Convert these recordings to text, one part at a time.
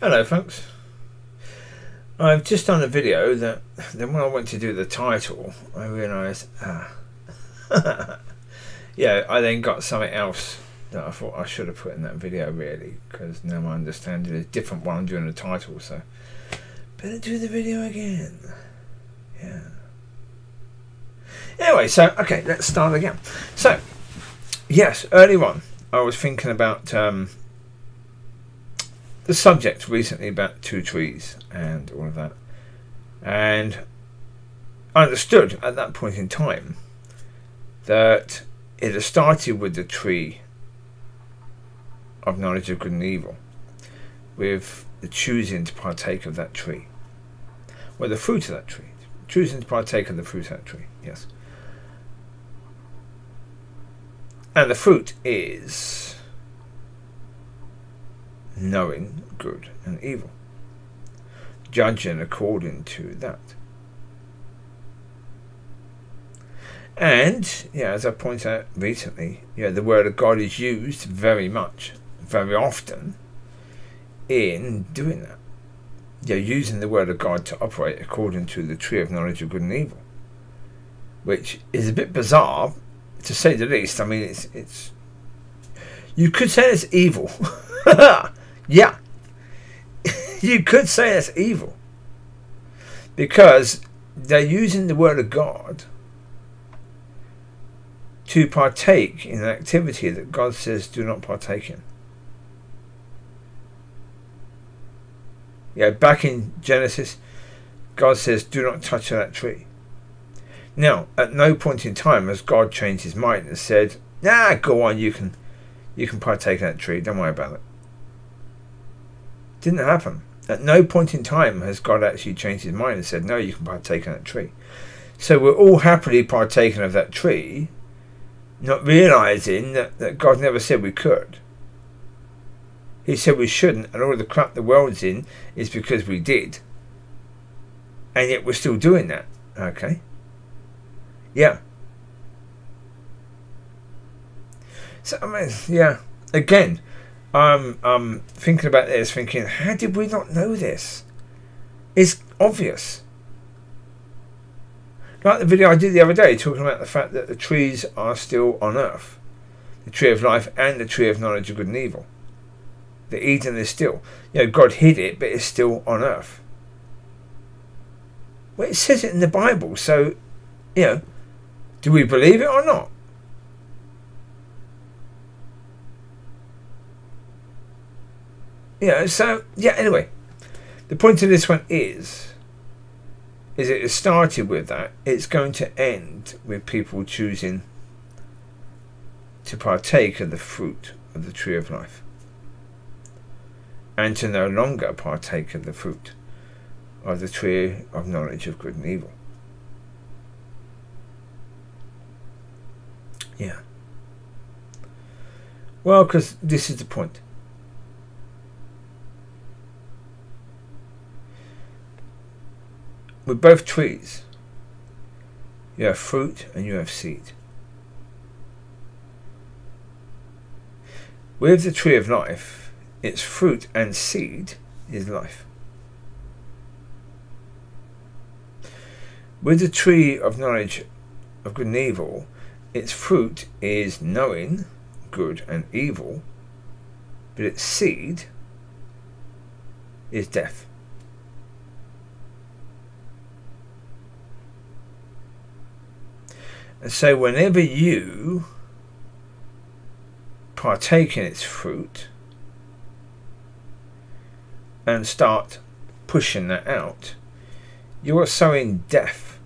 Hello folks. I've just done a video that then when I went to do the title I realised ah. Yeah I then got something else that I thought I should have put in that video really because now I understand it is different while I'm doing the title so. Better do the video again. Yeah. Anyway so okay let's start again. So yes early on I was thinking about um, the subject recently about two trees and all of that and I understood at that point in time that it had started with the tree of knowledge of good and evil, with the choosing to partake of that tree. Well, the fruit of that tree. Choosing to partake of the fruit of that tree, yes. And the fruit is knowing good and evil, judging according to that. And, yeah, as I pointed out recently, yeah, the word of God is used very much very often in doing that. You're using the word of God to operate according to the tree of knowledge of good and evil, which is a bit bizarre, to say the least. I mean, it's it's. You could say it's evil. yeah, you could say it's evil because they're using the word of God to partake in an activity that God says do not partake in. Yeah, back in Genesis, God says, do not touch that tree. Now, at no point in time has God changed his mind and said, nah, go on, you can you can partake in that tree, don't worry about it. Didn't happen. At no point in time has God actually changed his mind and said, no, you can partake in that tree. So we're all happily partaking of that tree, not realizing that, that God never said we could. He said we shouldn't, and all the crap the world's in is because we did. And yet we're still doing that. Okay? Yeah. So, I mean, yeah. Again, I'm, I'm thinking about this, thinking, how did we not know this? It's obvious. Like the video I did the other day, talking about the fact that the trees are still on earth the tree of life and the tree of knowledge of good and evil the Eden is still, you know, God hid it, but it's still on earth. Well, it says it in the Bible, so, you know, do we believe it or not? Yeah, so, yeah, anyway, the point of this one is, is it started with that, it's going to end with people choosing to partake of the fruit of the tree of life and to no longer partake of the fruit of the tree of knowledge of good and evil. Yeah. Well, because this is the point. With both trees, you have fruit and you have seed. With the tree of life, its fruit and seed is life. With the tree of knowledge of good and evil, its fruit is knowing good and evil, but its seed is death. And so, whenever you partake in its fruit, and start pushing that out, you are sowing death.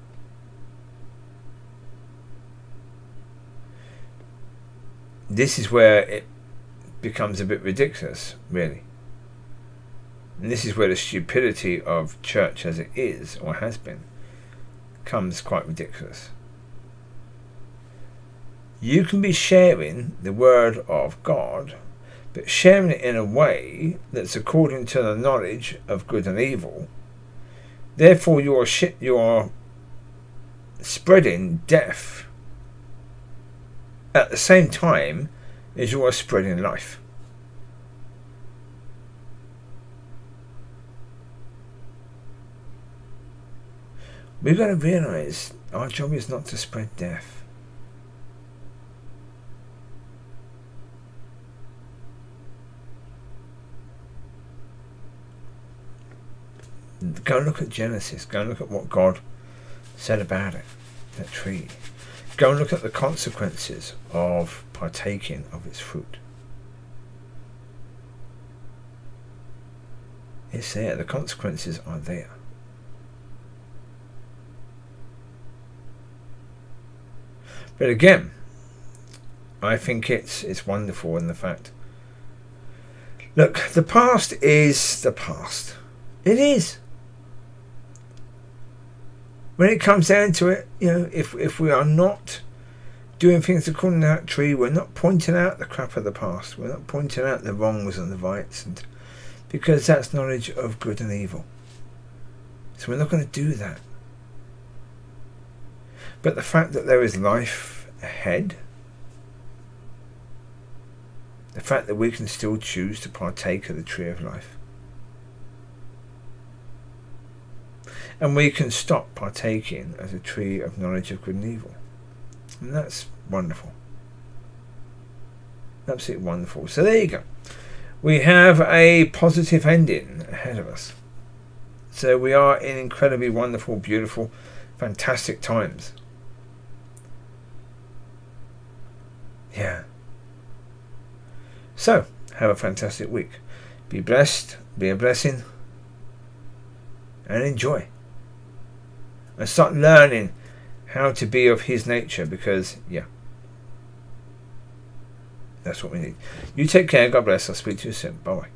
This is where it becomes a bit ridiculous, really. And this is where the stupidity of church as it is, or has been, comes quite ridiculous. You can be sharing the Word of God, but sharing it in a way that's according to the knowledge of good and evil. Therefore, you are, you are spreading death at the same time as you are spreading life. We've got to realize our job is not to spread death. Go look at Genesis. Go and look at what God said about it, that tree. Go and look at the consequences of partaking of its fruit. It's there. The consequences are there. But again, I think it's it's wonderful in the fact. Look, the past is the past. It is. When it comes down to it, you know, if if we are not doing things according to that tree, we're not pointing out the crap of the past. We're not pointing out the wrongs and the rights, and because that's knowledge of good and evil. So we're not going to do that. But the fact that there is life ahead, the fact that we can still choose to partake of the tree of life, and we can stop partaking as a tree of knowledge of good and evil. And that's wonderful. Absolutely wonderful. So there you go. We have a positive ending ahead of us. So we are in incredibly wonderful, beautiful, fantastic times. Yeah. So, have a fantastic week. Be blessed, be a blessing, and enjoy. And start learning how to be of His nature because, yeah, that's what we need. You take care. God bless. I'll speak to you soon. Bye bye.